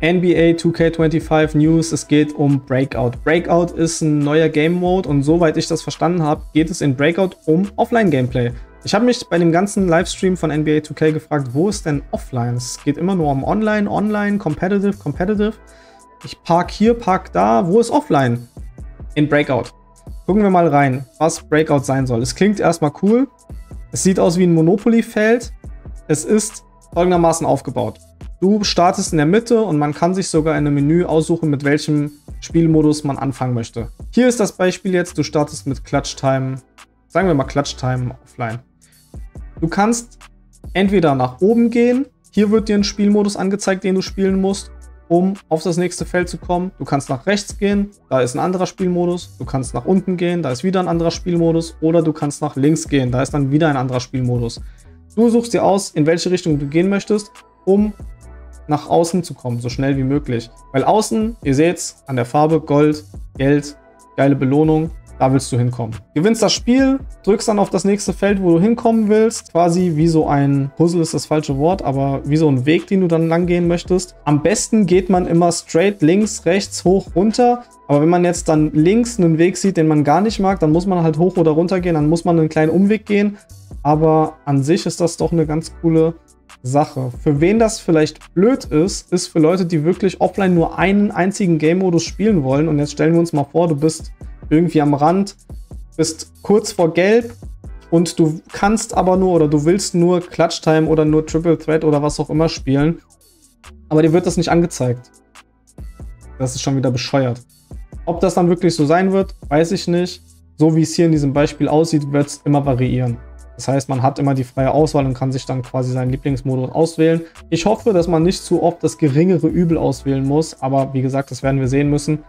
NBA 2K25 News, es geht um Breakout. Breakout ist ein neuer Game Mode und soweit ich das verstanden habe, geht es in Breakout um Offline-Gameplay. Ich habe mich bei dem ganzen Livestream von NBA 2K gefragt, wo ist denn Offline? Es geht immer nur um Online, Online, Competitive, Competitive. Ich park hier, park da. Wo ist Offline? In Breakout. Gucken wir mal rein, was Breakout sein soll. Es klingt erstmal cool. Es sieht aus wie ein Monopoly-Feld. Es ist folgendermaßen aufgebaut. Du startest in der Mitte und man kann sich sogar in einem Menü aussuchen, mit welchem Spielmodus man anfangen möchte. Hier ist das Beispiel jetzt, du startest mit Clutch Time, sagen wir mal Clutch Time offline. Du kannst entweder nach oben gehen, hier wird dir ein Spielmodus angezeigt, den du spielen musst, um auf das nächste Feld zu kommen. Du kannst nach rechts gehen, da ist ein anderer Spielmodus. Du kannst nach unten gehen, da ist wieder ein anderer Spielmodus. Oder du kannst nach links gehen, da ist dann wieder ein anderer Spielmodus. Du suchst dir aus, in welche Richtung du gehen möchtest, um nach außen zu kommen, so schnell wie möglich. Weil außen, ihr seht an der Farbe, Gold, Geld, geile Belohnung, da willst du hinkommen. Gewinnst das Spiel, drückst dann auf das nächste Feld, wo du hinkommen willst. Quasi wie so ein Puzzle ist das falsche Wort, aber wie so ein Weg, den du dann lang gehen möchtest. Am besten geht man immer straight links, rechts, hoch, runter. Aber wenn man jetzt dann links einen Weg sieht, den man gar nicht mag, dann muss man halt hoch oder runter gehen, dann muss man einen kleinen Umweg gehen. Aber an sich ist das doch eine ganz coole Sache. Für wen das vielleicht blöd ist, ist für Leute, die wirklich offline nur einen einzigen Game-Modus spielen wollen. Und jetzt stellen wir uns mal vor, du bist irgendwie am Rand, bist kurz vor Gelb und du kannst aber nur oder du willst nur Clutch Time oder nur Triple Threat oder was auch immer spielen. Aber dir wird das nicht angezeigt. Das ist schon wieder bescheuert. Ob das dann wirklich so sein wird, weiß ich nicht. So wie es hier in diesem Beispiel aussieht, wird es immer variieren. Das heißt, man hat immer die freie Auswahl und kann sich dann quasi seinen Lieblingsmodus auswählen. Ich hoffe, dass man nicht zu oft das geringere Übel auswählen muss, aber wie gesagt, das werden wir sehen müssen.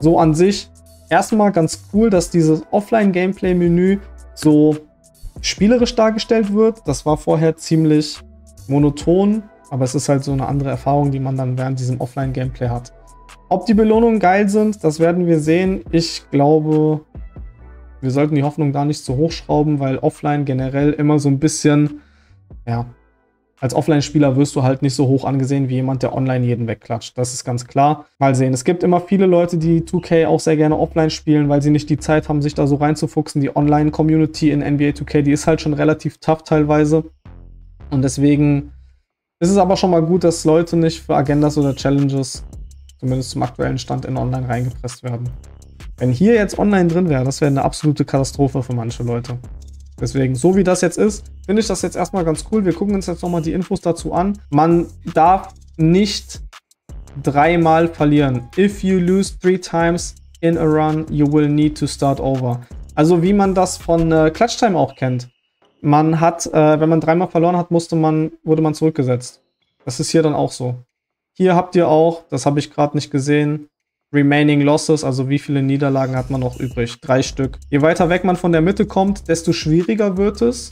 So an sich erstmal ganz cool, dass dieses Offline-Gameplay-Menü so spielerisch dargestellt wird. Das war vorher ziemlich monoton, aber es ist halt so eine andere Erfahrung, die man dann während diesem Offline-Gameplay hat. Ob die Belohnungen geil sind, das werden wir sehen. Ich glaube, wir sollten die Hoffnung da nicht zu hochschrauben, weil offline generell immer so ein bisschen, ja, als Offline-Spieler wirst du halt nicht so hoch angesehen wie jemand, der online jeden wegklatscht. Das ist ganz klar. Mal sehen. Es gibt immer viele Leute, die 2K auch sehr gerne offline spielen, weil sie nicht die Zeit haben, sich da so reinzufuchsen. Die Online-Community in NBA 2K, die ist halt schon relativ tough teilweise. Und deswegen ist es aber schon mal gut, dass Leute nicht für Agendas oder Challenges, zumindest zum aktuellen Stand, in Online reingepresst werden. Wenn hier jetzt online drin wäre, das wäre eine absolute Katastrophe für manche Leute. Deswegen, so wie das jetzt ist, finde ich das jetzt erstmal ganz cool. Wir gucken uns jetzt nochmal die Infos dazu an. Man darf nicht dreimal verlieren. If you lose three times in a run, you will need to start over. Also wie man das von äh, Clutch Time auch kennt. Man hat, äh, wenn man dreimal verloren hat, musste man, wurde man zurückgesetzt. Das ist hier dann auch so. Hier habt ihr auch, das habe ich gerade nicht gesehen, Remaining Losses, also wie viele Niederlagen hat man noch übrig? Drei Stück. Je weiter weg man von der Mitte kommt, desto schwieriger wird es.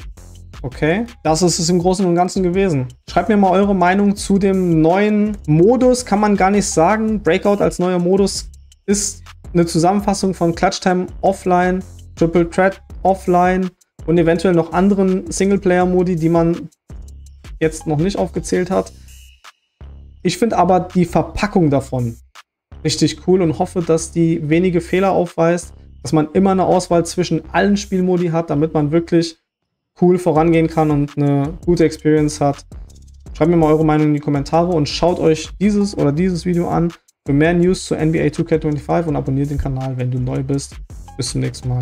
Okay, das ist es im Großen und Ganzen gewesen. Schreibt mir mal eure Meinung zu dem neuen Modus. Kann man gar nicht sagen. Breakout als neuer Modus ist eine Zusammenfassung von Clutch Time Offline, Triple Threat Offline und eventuell noch anderen Singleplayer-Modi, die man jetzt noch nicht aufgezählt hat. Ich finde aber die Verpackung davon richtig cool und hoffe, dass die wenige Fehler aufweist, dass man immer eine Auswahl zwischen allen Spielmodi hat, damit man wirklich cool vorangehen kann und eine gute Experience hat. Schreibt mir mal eure Meinung in die Kommentare und schaut euch dieses oder dieses Video an für mehr News zu NBA 2K25 und abonniert den Kanal, wenn du neu bist. Bis zum nächsten Mal.